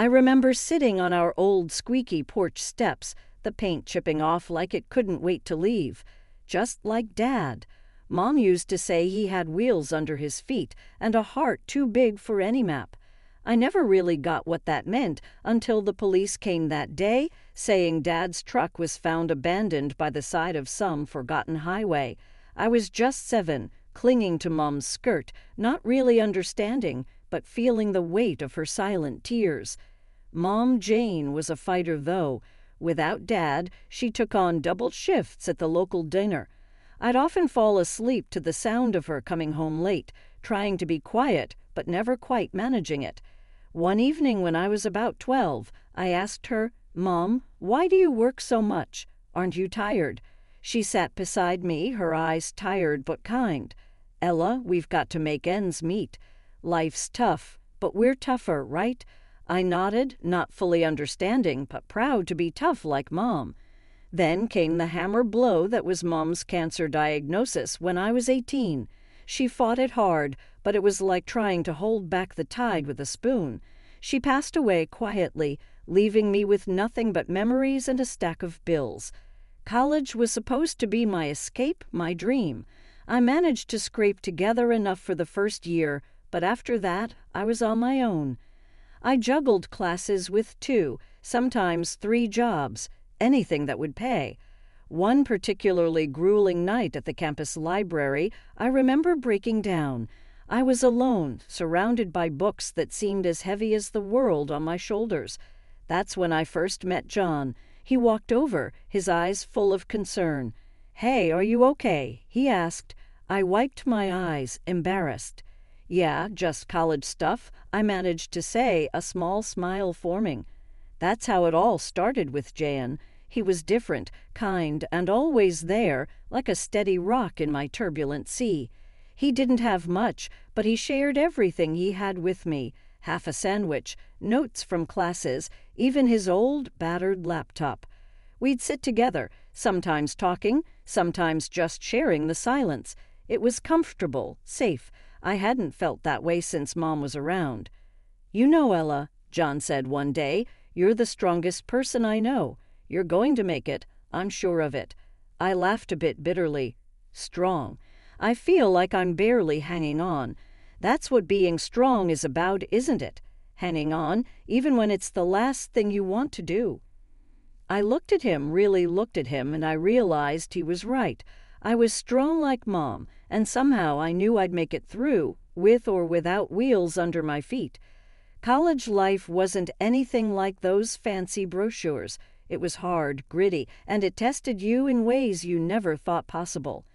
I remember sitting on our old squeaky porch steps, the paint chipping off like it couldn't wait to leave. Just like Dad. Mom used to say he had wheels under his feet and a heart too big for any map. I never really got what that meant until the police came that day saying Dad's truck was found abandoned by the side of some forgotten highway. I was just seven, clinging to Mom's skirt, not really understanding, but feeling the weight of her silent tears. Mom Jane was a fighter, though. Without Dad, she took on double shifts at the local dinner. I'd often fall asleep to the sound of her coming home late, trying to be quiet, but never quite managing it. One evening when I was about 12, I asked her, Mom, why do you work so much? Aren't you tired? She sat beside me, her eyes tired but kind. Ella, we've got to make ends meet. Life's tough, but we're tougher, right? I nodded, not fully understanding, but proud to be tough like Mom. Then came the hammer blow that was Mom's cancer diagnosis when I was 18. She fought it hard, but it was like trying to hold back the tide with a spoon. She passed away quietly, leaving me with nothing but memories and a stack of bills. College was supposed to be my escape, my dream. I managed to scrape together enough for the first year, but after that, I was on my own. I juggled classes with two, sometimes three jobs, anything that would pay. One particularly grueling night at the campus library, I remember breaking down. I was alone, surrounded by books that seemed as heavy as the world on my shoulders. That's when I first met John. He walked over, his eyes full of concern. Hey, are you okay? he asked. I wiped my eyes, embarrassed. Yeah, just college stuff, I managed to say, a small smile forming. That's how it all started with John. He was different, kind, and always there, like a steady rock in my turbulent sea. He didn't have much, but he shared everything he had with me half a sandwich, notes from classes, even his old, battered laptop. We'd sit together, sometimes talking, sometimes just sharing the silence. It was comfortable, safe. I hadn't felt that way since Mom was around. You know, Ella, John said one day, you're the strongest person I know. You're going to make it. I'm sure of it. I laughed a bit bitterly. Strong. I feel like I'm barely hanging on. That's what being strong is about, isn't it? Hanging on, even when it's the last thing you want to do. I looked at him, really looked at him, and I realized he was right. I was strong like Mom, and somehow I knew I'd make it through, with or without wheels under my feet. College life wasn't anything like those fancy brochures. It was hard, gritty, and it tested you in ways you never thought possible.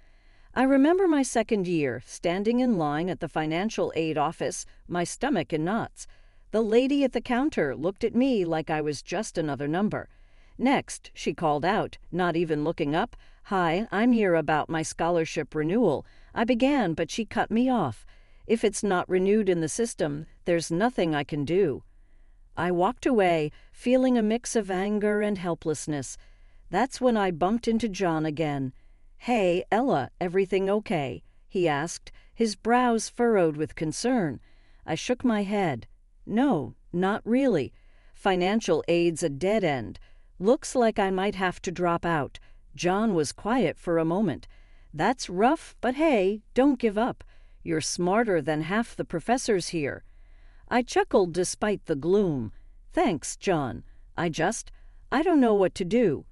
I remember my second year, standing in line at the financial aid office, my stomach in knots. The lady at the counter looked at me like I was just another number. Next, she called out, not even looking up, Hi, I'm here about my scholarship renewal. I began, but she cut me off. If it's not renewed in the system, there's nothing I can do. I walked away, feeling a mix of anger and helplessness. That's when I bumped into John again. Hey, Ella, everything okay? he asked, his brows furrowed with concern. I shook my head. No, not really. Financial aid's a dead end. Looks like I might have to drop out. John was quiet for a moment. That's rough, but hey, don't give up. You're smarter than half the professors here. I chuckled despite the gloom. Thanks, John. I just, I don't know what to do.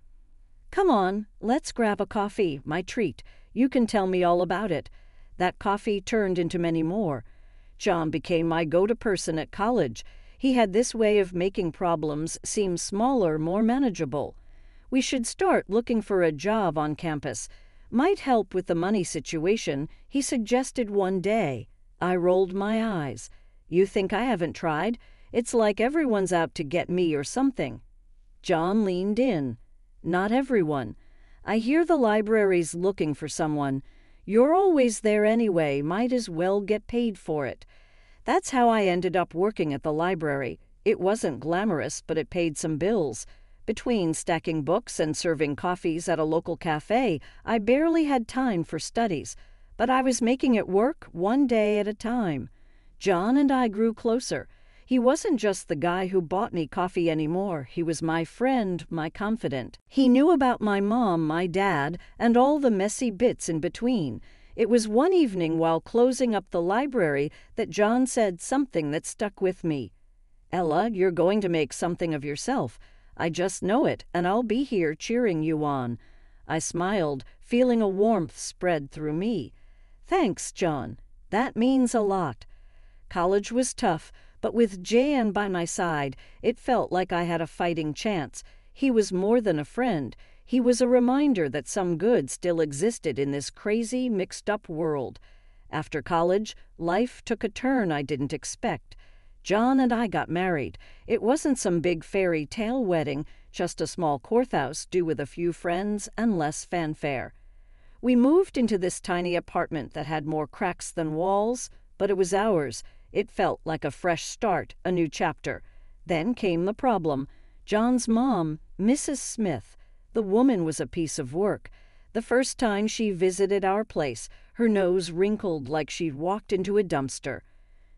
Come on, let's grab a coffee, my treat. You can tell me all about it. That coffee turned into many more. John became my go to person at college. He had this way of making problems seem smaller, more manageable. We should start looking for a job on campus. Might help with the money situation, he suggested one day. I rolled my eyes. You think I haven't tried? It's like everyone's out to get me or something. John leaned in. Not everyone. I hear the library's looking for someone. You're always there anyway, might as well get paid for it. That's how I ended up working at the library. It wasn't glamorous, but it paid some bills. Between stacking books and serving coffees at a local cafe, I barely had time for studies, but I was making it work one day at a time. John and I grew closer. He wasn't just the guy who bought me coffee anymore. He was my friend, my confidant. He knew about my mom, my dad, and all the messy bits in between. It was one evening while closing up the library that John said something that stuck with me. Ella, you're going to make something of yourself. I just know it, and I'll be here cheering you on. I smiled, feeling a warmth spread through me. Thanks, John. That means a lot. College was tough, but with John by my side, it felt like I had a fighting chance. He was more than a friend. He was a reminder that some good still existed in this crazy, mixed up world. After college, life took a turn I didn't expect. John and I got married. It wasn't some big fairy tale wedding, just a small courthouse due with a few friends and less fanfare. We moved into this tiny apartment that had more cracks than walls, but it was ours. It felt like a fresh start, a new chapter. Then came the problem. John's mom, Mrs. Smith, the woman was a piece of work. The first time she visited our place, her nose wrinkled like she'd walked into a dumpster.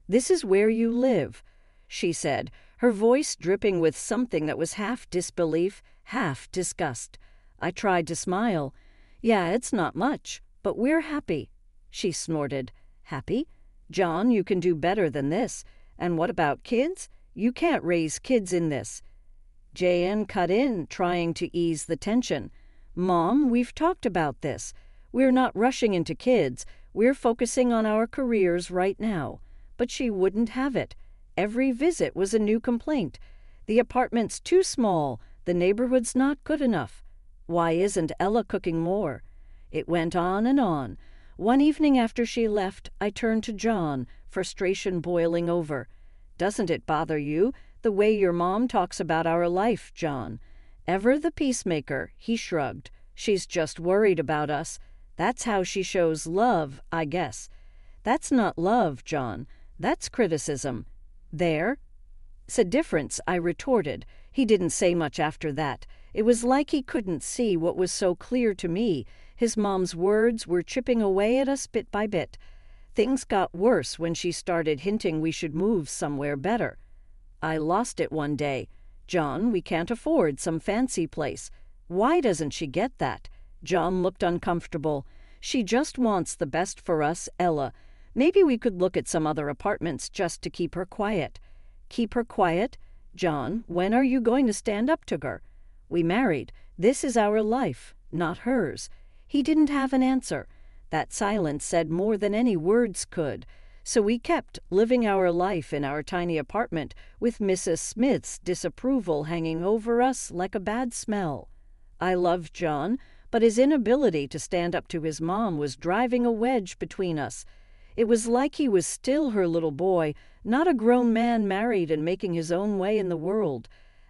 This is where you live, she said, her voice dripping with something that was half disbelief, half disgust. I tried to smile. Yeah, it's not much, but we're happy. She snorted. Happy? John, you can do better than this. And what about kids? You can't raise kids in this. John cut in, trying to ease the tension. Mom, we've talked about this. We're not rushing into kids. We're focusing on our careers right now. But she wouldn't have it. Every visit was a new complaint. The apartment's too small. The neighborhood's not good enough. Why isn't Ella cooking more? It went on and on. One evening after she left, I turned to John, frustration boiling over. Doesn't it bother you the way your mom talks about our life, John. Ever the peacemaker, he shrugged. She's just worried about us. That's how she shows love, I guess. That's not love, John. That's criticism. There? It's a difference, I retorted. He didn't say much after that. It was like he couldn't see what was so clear to me. His mom's words were chipping away at us bit by bit. Things got worse when she started hinting we should move somewhere better. I lost it one day. John, we can't afford some fancy place. Why doesn't she get that? John looked uncomfortable. She just wants the best for us, Ella. Maybe we could look at some other apartments just to keep her quiet. Keep her quiet? John, when are you going to stand up to her? We married. This is our life, not hers. He didn't have an answer. That silence said more than any words could. So we kept living our life in our tiny apartment with Mrs. Smith's disapproval hanging over us like a bad smell. I loved John, but his inability to stand up to his mom was driving a wedge between us. It was like he was still her little boy, not a grown man married and making his own way in the world.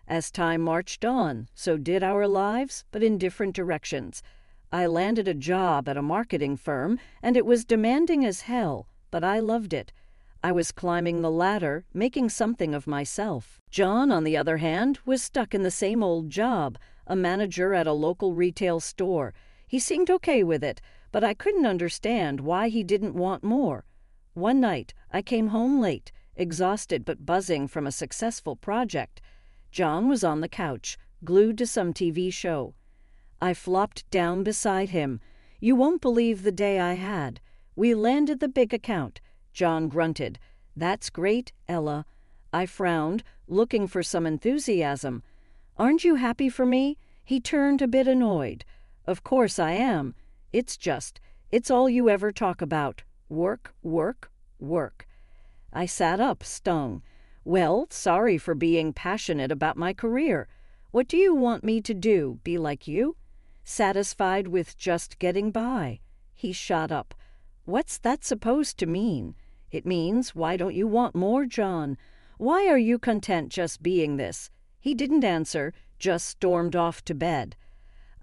As time marched on, so did our lives, but in different directions. I landed a job at a marketing firm, and it was demanding as hell but I loved it. I was climbing the ladder, making something of myself. John, on the other hand, was stuck in the same old job, a manager at a local retail store. He seemed okay with it, but I couldn't understand why he didn't want more. One night, I came home late, exhausted but buzzing from a successful project. John was on the couch, glued to some TV show. I flopped down beside him. You won't believe the day I had. We landed the big account. John grunted. That's great, Ella. I frowned, looking for some enthusiasm. Aren't you happy for me? He turned a bit annoyed. Of course I am. It's just, it's all you ever talk about. Work, work, work. I sat up, stung. Well, sorry for being passionate about my career. What do you want me to do? Be like you? Satisfied with just getting by? He shot up. What's that supposed to mean? It means, why don't you want more, John? Why are you content just being this? He didn't answer, just stormed off to bed.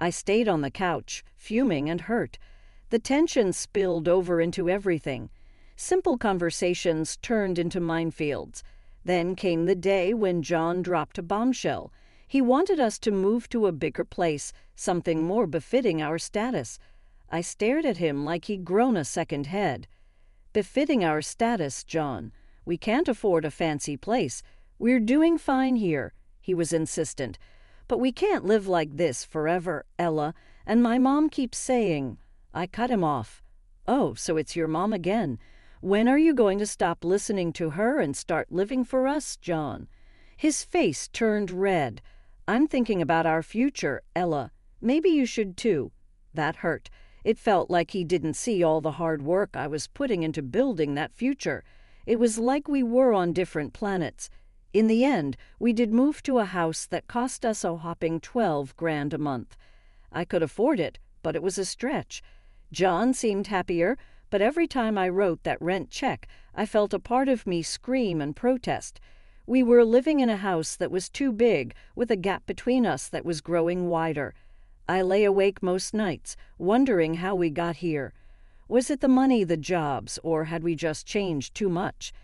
I stayed on the couch, fuming and hurt. The tension spilled over into everything. Simple conversations turned into minefields. Then came the day when John dropped a bombshell. He wanted us to move to a bigger place, something more befitting our status. I stared at him like he'd grown a second head. Befitting our status, John. We can't afford a fancy place. We're doing fine here, he was insistent. But we can't live like this forever, Ella, and my mom keeps saying. I cut him off. Oh, so it's your mom again. When are you going to stop listening to her and start living for us, John? His face turned red. I'm thinking about our future, Ella. Maybe you should too. That hurt. It felt like he didn't see all the hard work I was putting into building that future. It was like we were on different planets. In the end, we did move to a house that cost us a hopping twelve grand a month. I could afford it, but it was a stretch. John seemed happier, but every time I wrote that rent check, I felt a part of me scream and protest. We were living in a house that was too big, with a gap between us that was growing wider. I lay awake most nights, wondering how we got here. Was it the money, the jobs, or had we just changed too much?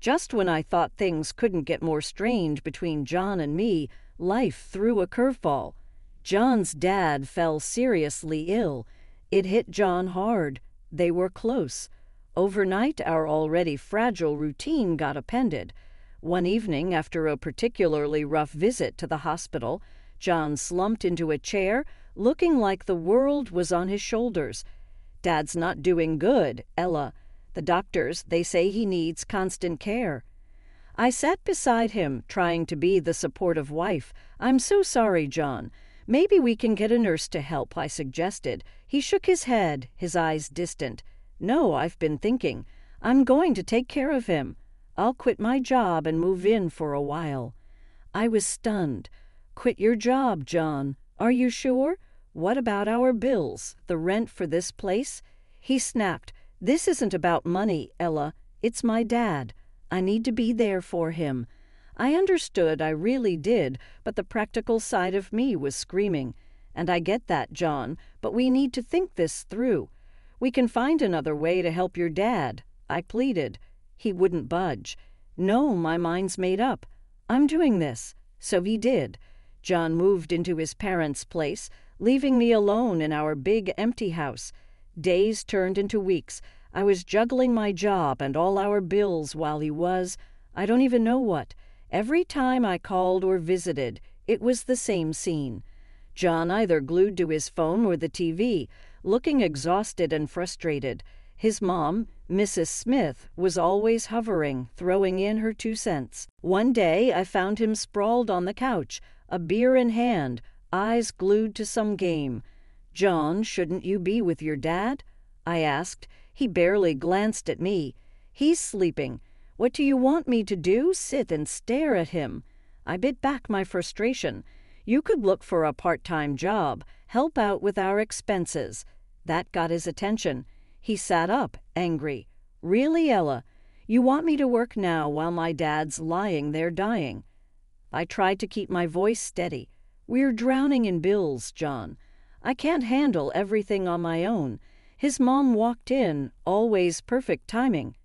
Just when I thought things couldn't get more strained between John and me, life threw a curveball. John's dad fell seriously ill. It hit John hard. They were close. Overnight, our already fragile routine got appended. One evening, after a particularly rough visit to the hospital, John slumped into a chair, looking like the world was on his shoulders. Dad's not doing good, Ella. The doctors, they say he needs constant care. I sat beside him, trying to be the supportive wife. I'm so sorry, John. Maybe we can get a nurse to help, I suggested. He shook his head, his eyes distant. No, I've been thinking. I'm going to take care of him. I'll quit my job and move in for a while. I was stunned. Quit your job, John. Are you sure? What about our bills, the rent for this place? He snapped. This isn't about money, Ella. It's my dad. I need to be there for him. I understood, I really did, but the practical side of me was screaming. And I get that, John, but we need to think this through. We can find another way to help your dad. I pleaded. He wouldn't budge. No, my mind's made up. I'm doing this. So he did. John moved into his parents' place, leaving me alone in our big empty house. Days turned into weeks. I was juggling my job and all our bills while he was, I don't even know what. Every time I called or visited, it was the same scene. John either glued to his phone or the TV, looking exhausted and frustrated. His mom, Mrs. Smith, was always hovering, throwing in her two cents. One day I found him sprawled on the couch, a beer in hand, eyes glued to some game. John, shouldn't you be with your dad? I asked. He barely glanced at me. He's sleeping. What do you want me to do? Sit and stare at him. I bit back my frustration. You could look for a part time job, help out with our expenses. That got his attention. He sat up, angry. Really, Ella? You want me to work now while my dad's lying there dying? I tried to keep my voice steady. We're drowning in bills, John. I can't handle everything on my own. His mom walked in, always perfect timing.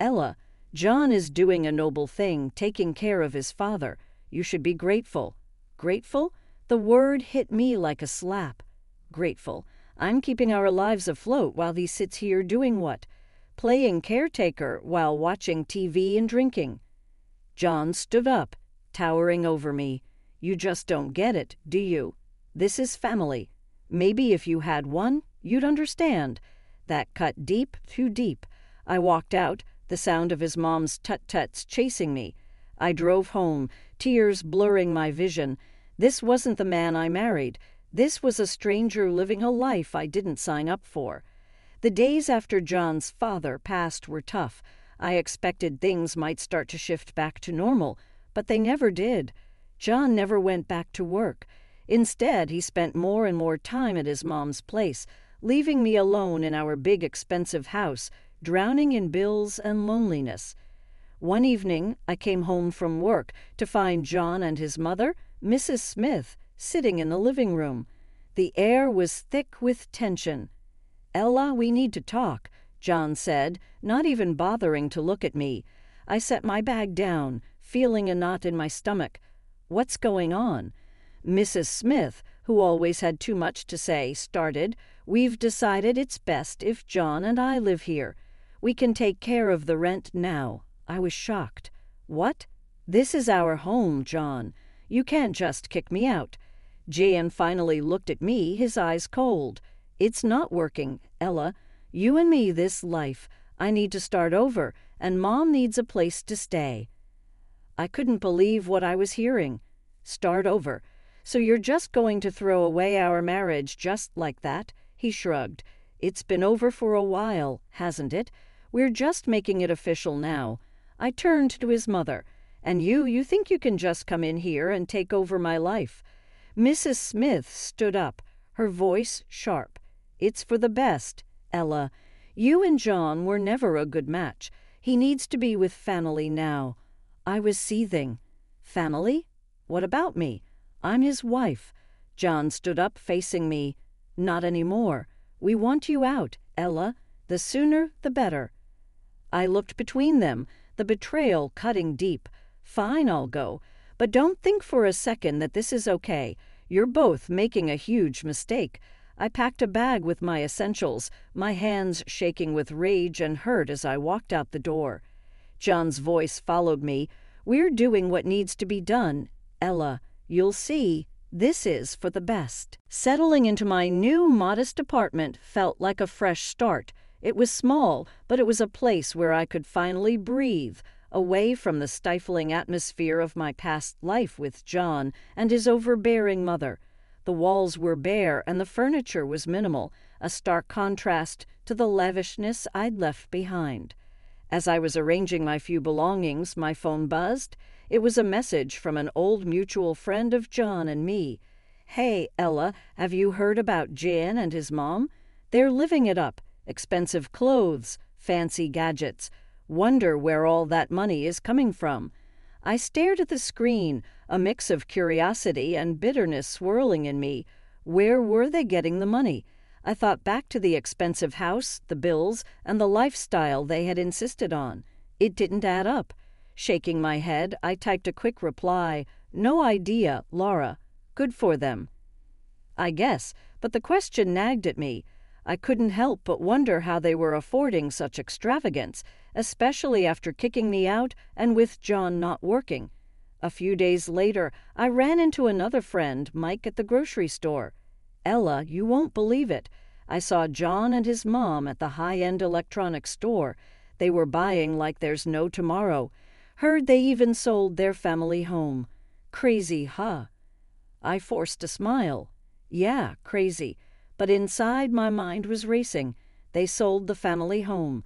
Ella, John is doing a noble thing, taking care of his father. You should be grateful. Grateful? The word hit me like a slap. Grateful. I'm keeping our lives afloat while he sits here doing what? Playing caretaker while watching TV and drinking. John stood up, towering over me. You just don't get it, do you? This is family. Maybe if you had one, you'd understand. That cut deep, too deep. I walked out, the sound of his mom's tut tuts chasing me. I drove home, tears blurring my vision. This wasn't the man I married. This was a stranger living a life I didn't sign up for. The days after John's father passed were tough. I expected things might start to shift back to normal, but they never did. John never went back to work. Instead, he spent more and more time at his mom's place, leaving me alone in our big expensive house, drowning in bills and loneliness. One evening, I came home from work to find John and his mother, Mrs. Smith, sitting in the living room. The air was thick with tension. Ella, we need to talk, John said, not even bothering to look at me. I set my bag down, feeling a knot in my stomach. What's going on? Mrs. Smith, who always had too much to say, started. We've decided it's best if John and I live here. We can take care of the rent now. I was shocked. What? This is our home, John. You can't just kick me out. John finally looked at me, his eyes cold. It's not working, Ella. You and me this life. I need to start over, and Mom needs a place to stay. I couldn't believe what I was hearing. Start over. So you're just going to throw away our marriage just like that? He shrugged. It's been over for a while, hasn't it? We're just making it official now. I turned to his mother. And you, you think you can just come in here and take over my life? Mrs. Smith stood up, her voice sharp. It's for the best, Ella. You and John were never a good match. He needs to be with family now. I was seething. Family? What about me? I'm his wife. John stood up, facing me. Not any more. We want you out, Ella. The sooner, the better. I looked between them, the betrayal cutting deep. Fine, I'll go. But don't think for a second that this is okay. You're both making a huge mistake. I packed a bag with my essentials, my hands shaking with rage and hurt as I walked out the door. John's voice followed me. We're doing what needs to be done. Ella, you'll see. This is for the best. Settling into my new modest apartment felt like a fresh start. It was small, but it was a place where I could finally breathe, away from the stifling atmosphere of my past life with John and his overbearing mother. The walls were bare and the furniture was minimal, a stark contrast to the lavishness I'd left behind. As I was arranging my few belongings, my phone buzzed. It was a message from an old mutual friend of John and me. Hey, Ella, have you heard about John and his mom? They're living it up. Expensive clothes, fancy gadgets. Wonder where all that money is coming from. I stared at the screen, a mix of curiosity and bitterness swirling in me. Where were they getting the money? I thought back to the expensive house, the bills, and the lifestyle they had insisted on. It didn't add up. Shaking my head, I typed a quick reply No idea, Laura. Good for them. I guess, but the question nagged at me. I couldn't help but wonder how they were affording such extravagance, especially after kicking me out and with John not working. A few days later, I ran into another friend, Mike, at the grocery store. Ella, you won't believe it. I saw John and his mom at the high end electronics store. They were buying like there's no tomorrow. Heard they even sold their family home. Crazy, huh? I forced a smile. Yeah, crazy but inside my mind was racing. They sold the family home.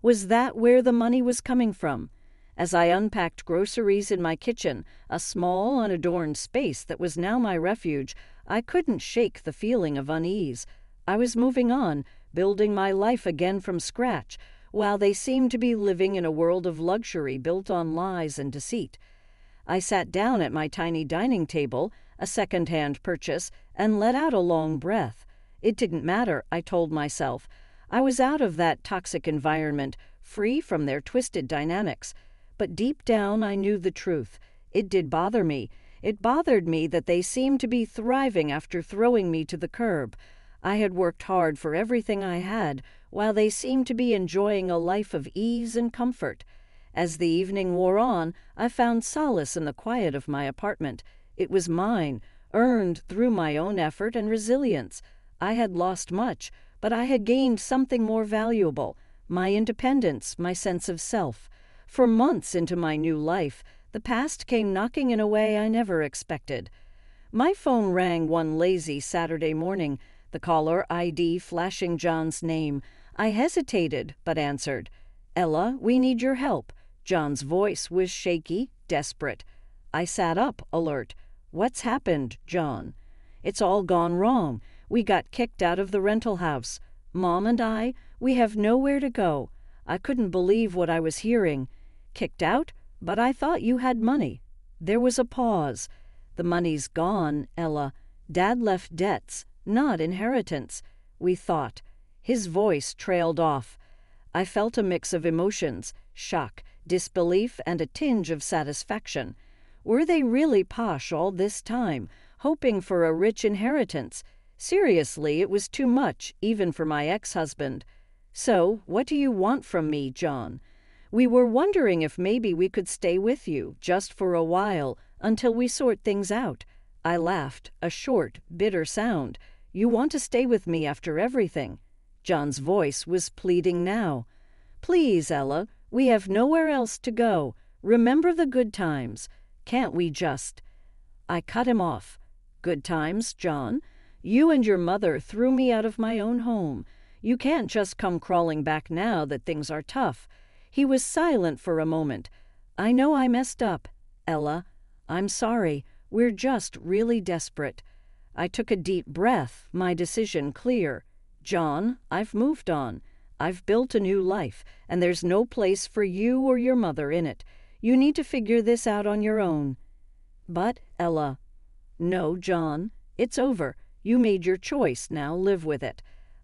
Was that where the money was coming from? As I unpacked groceries in my kitchen, a small, unadorned space that was now my refuge, I couldn't shake the feeling of unease. I was moving on, building my life again from scratch, while they seemed to be living in a world of luxury built on lies and deceit. I sat down at my tiny dining table, a second hand purchase, and let out a long breath. It didn't matter, I told myself. I was out of that toxic environment, free from their twisted dynamics. But deep down, I knew the truth. It did bother me. It bothered me that they seemed to be thriving after throwing me to the curb. I had worked hard for everything I had, while they seemed to be enjoying a life of ease and comfort. As the evening wore on, I found solace in the quiet of my apartment. It was mine, earned through my own effort and resilience. I had lost much, but I had gained something more valuable my independence, my sense of self. For months into my new life, the past came knocking in a way I never expected. My phone rang one lazy Saturday morning, the caller ID flashing John's name. I hesitated, but answered. Ella, we need your help. John's voice was shaky, desperate. I sat up, alert. What's happened, John? It's all gone wrong. We got kicked out of the rental house. Mom and I, we have nowhere to go. I couldn't believe what I was hearing. Kicked out? But I thought you had money. There was a pause. The money's gone, Ella. Dad left debts, not inheritance. We thought. His voice trailed off. I felt a mix of emotions shock, disbelief, and a tinge of satisfaction. Were they really posh all this time, hoping for a rich inheritance? Seriously, it was too much, even for my ex husband. So, what do you want from me, John? We were wondering if maybe we could stay with you, just for a while, until we sort things out. I laughed, a short, bitter sound. You want to stay with me after everything. John's voice was pleading now. Please, Ella, we have nowhere else to go. Remember the good times. Can't we just? I cut him off. Good times, John. You and your mother threw me out of my own home. You can't just come crawling back now that things are tough. He was silent for a moment. I know I messed up. Ella, I'm sorry. We're just really desperate. I took a deep breath, my decision clear. John, I've moved on. I've built a new life, and there's no place for you or your mother in it. You need to figure this out on your own. But, Ella, no, John, it's over. You made your choice, now live with it.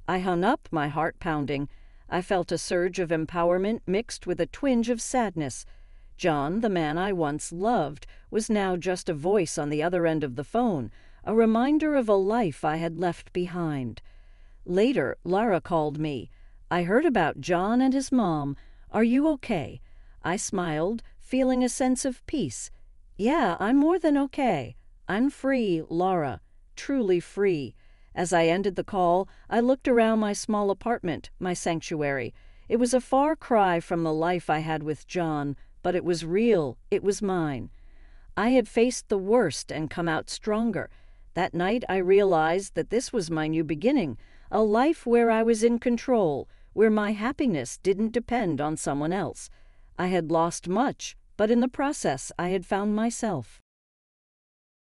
I hung up, my heart pounding. I felt a surge of empowerment mixed with a twinge of sadness. John, the man I once loved, was now just a voice on the other end of the phone, a reminder of a life I had left behind. Later, Laura called me. I heard about John and his mom. Are you okay? I smiled, feeling a sense of peace. Yeah, I'm more than okay. I'm free, Laura, truly free. As I ended the call, I looked around my small apartment, my sanctuary. It was a far cry from the life I had with John, but it was real, it was mine. I had faced the worst and come out stronger. That night I realized that this was my new beginning, a life where I was in control, where my happiness didn't depend on someone else. I had lost much, but in the process I had found myself.